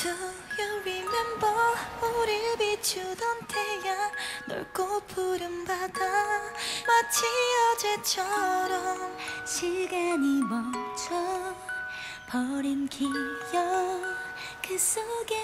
Do you remember 우리 비추던 태양 넓고 푸른 바다? 마치 어제처럼 시간이 멈춰 버린 기억 그 속에.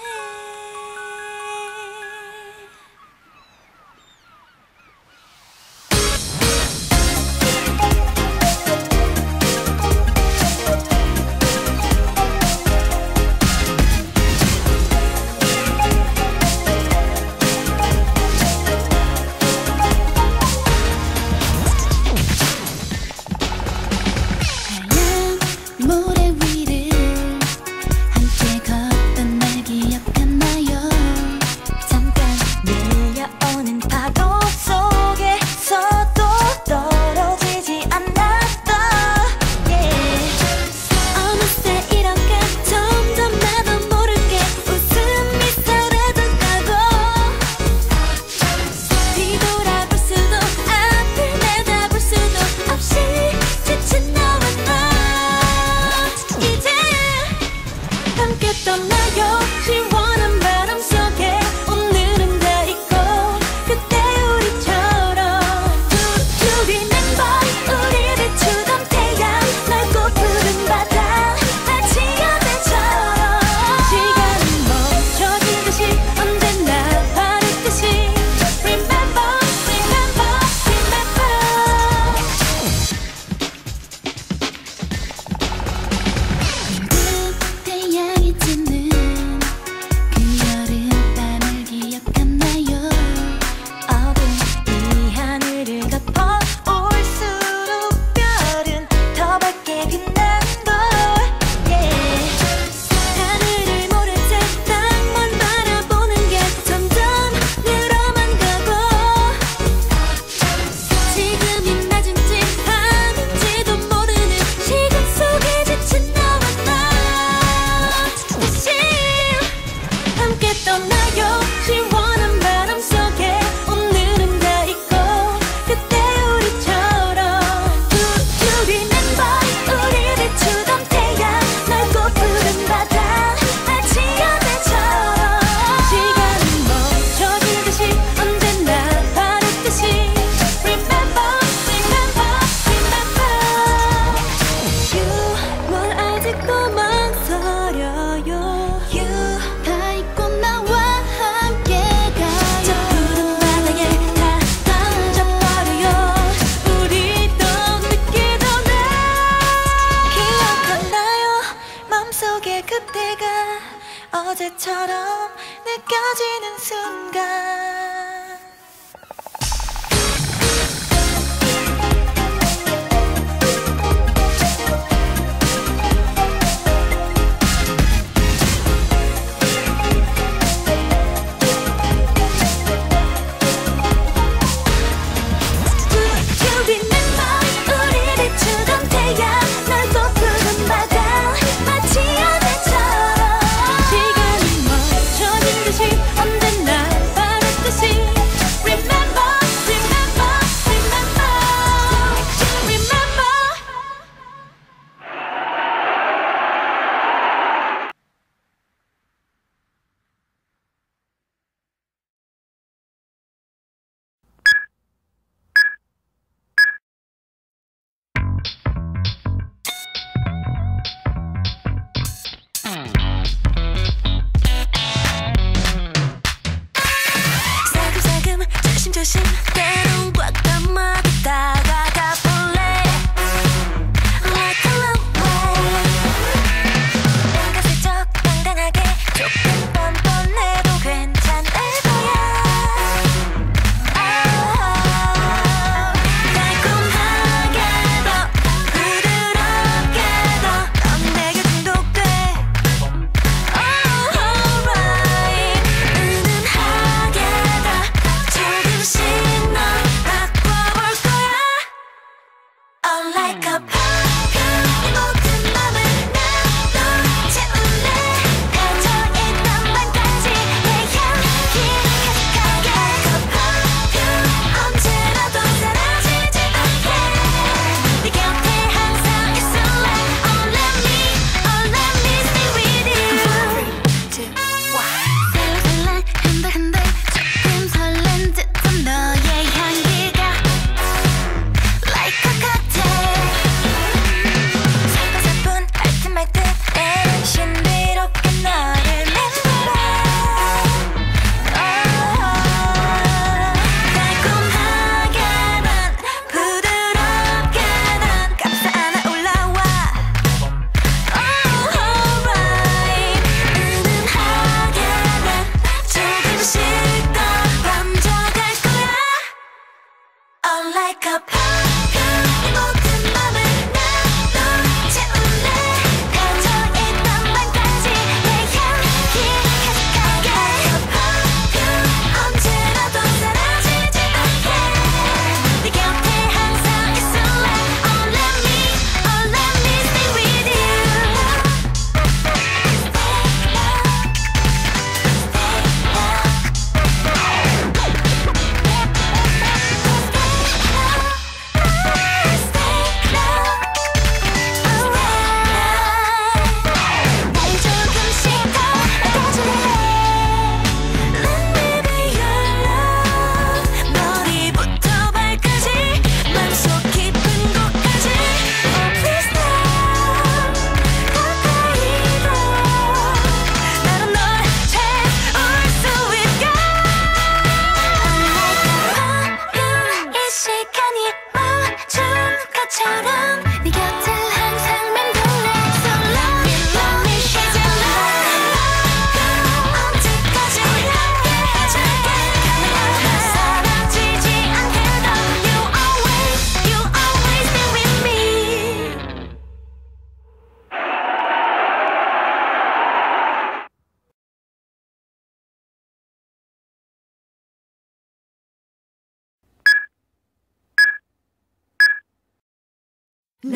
것처럼 느껴지는 순간.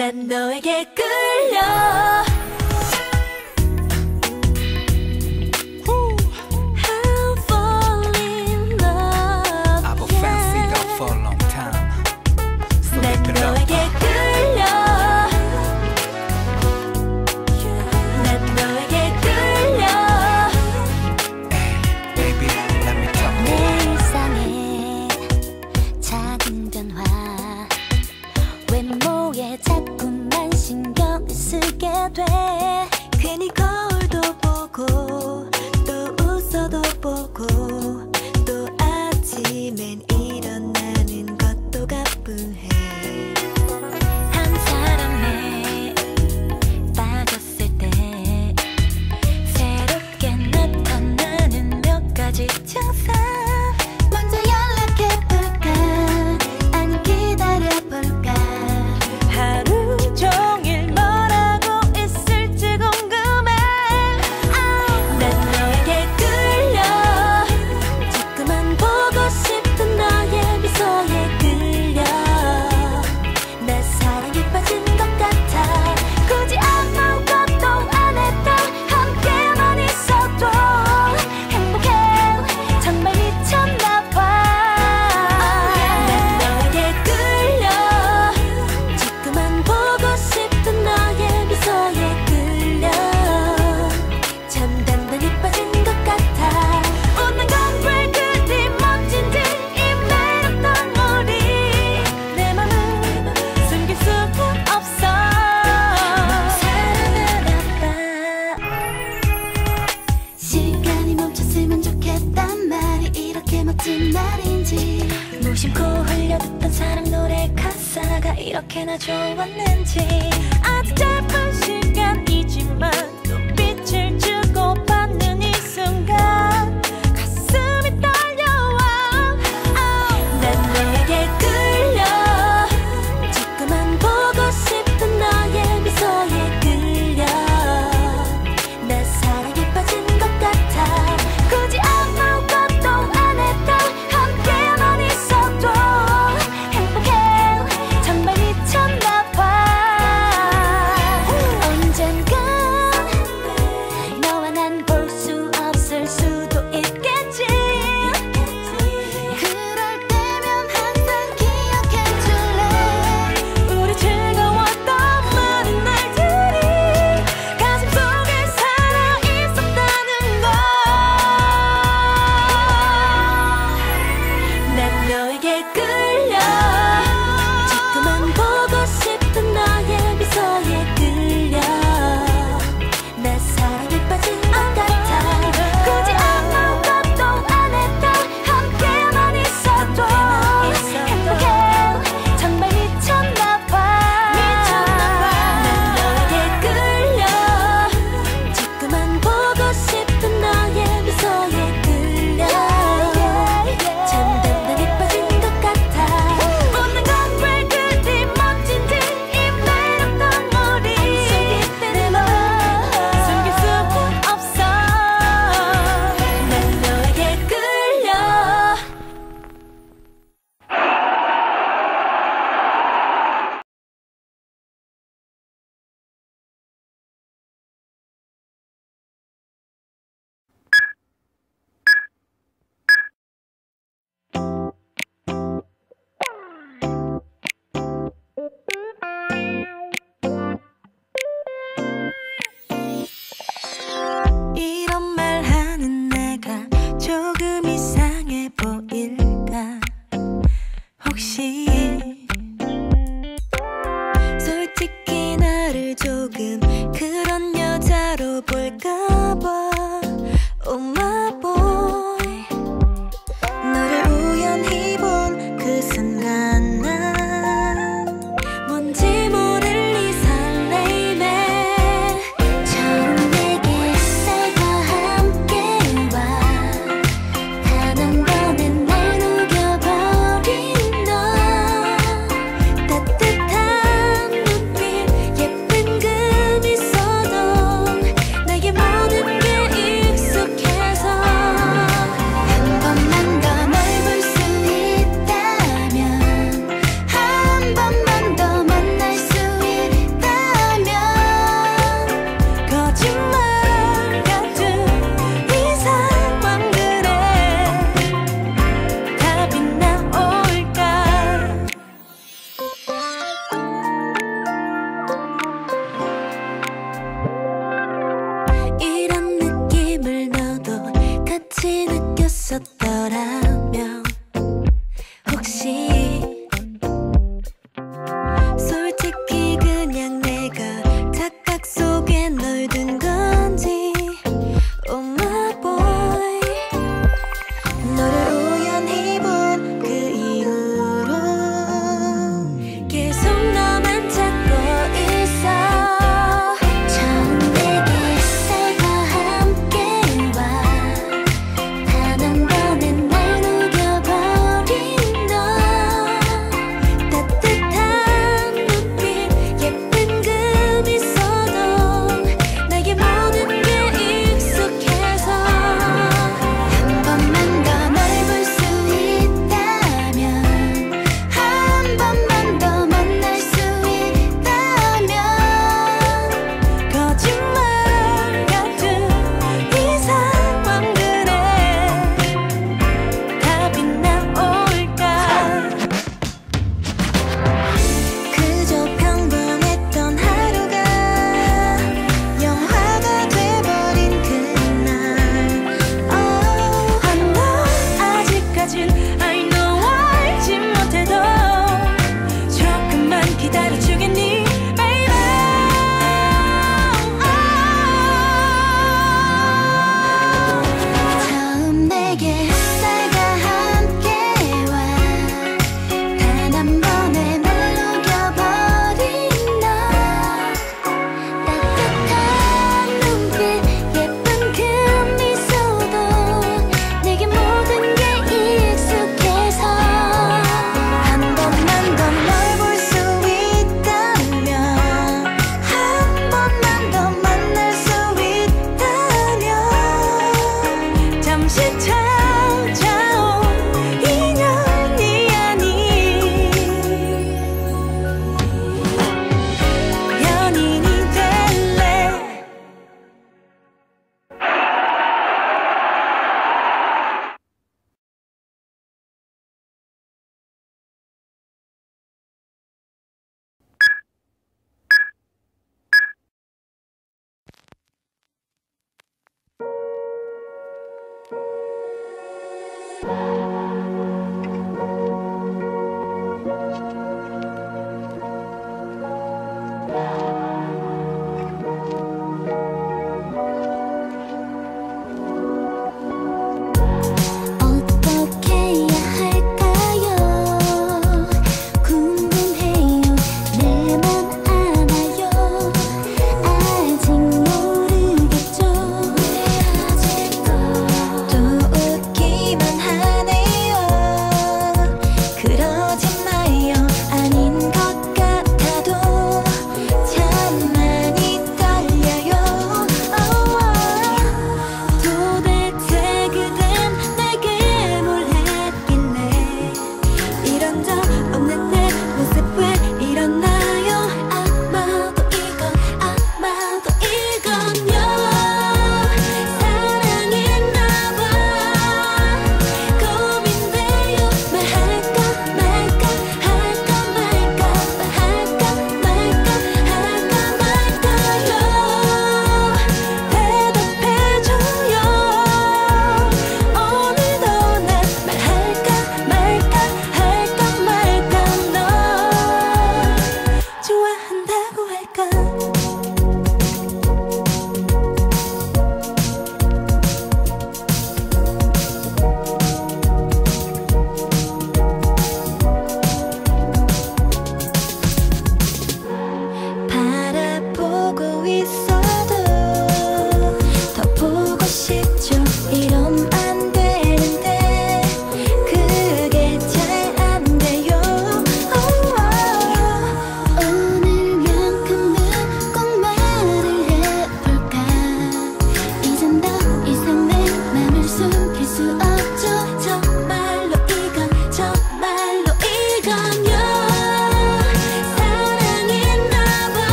난 너에게 끌려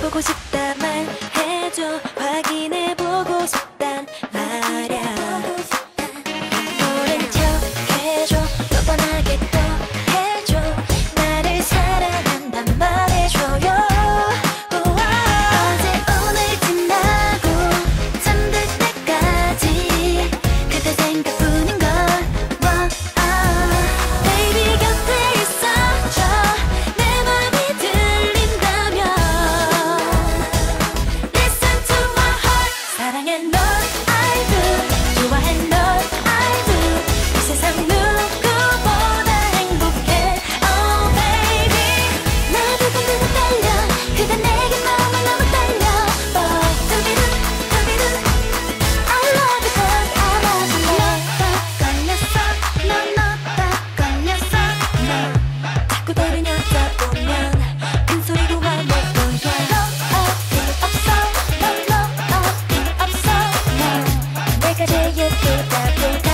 보고 싶다 말해줘. you feel that way?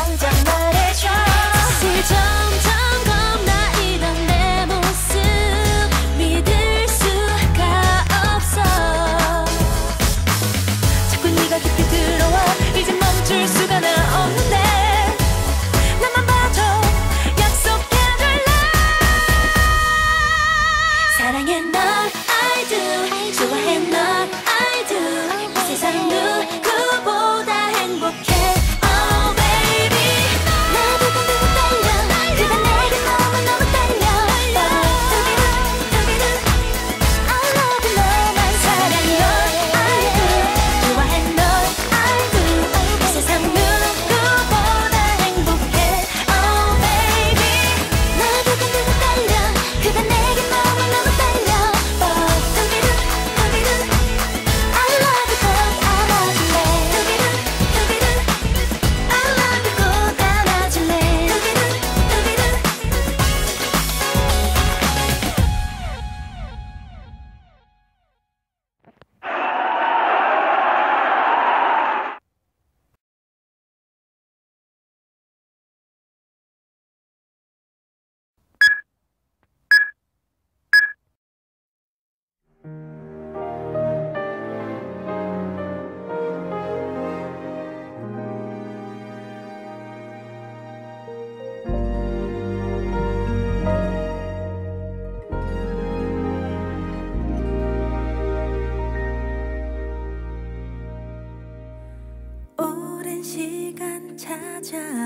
찾아.